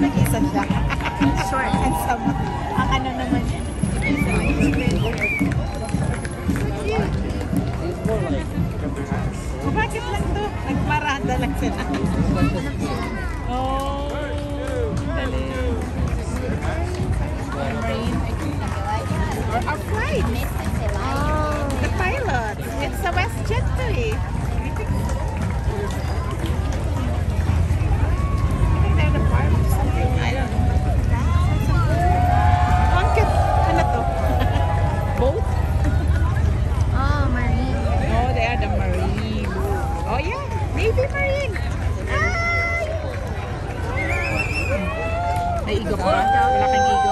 nag-isa siya. Short and some. Ang ano naman yan. Oh, bakit lang to? Nagparada lang sila. oh, galing. Or a flight. Oh, the pilot. It's a WestJet to. Boat? Oh, Marine. Oh, they are the Marines. Oh yeah, Navy Marine. Ay! Naigo pa. Malaking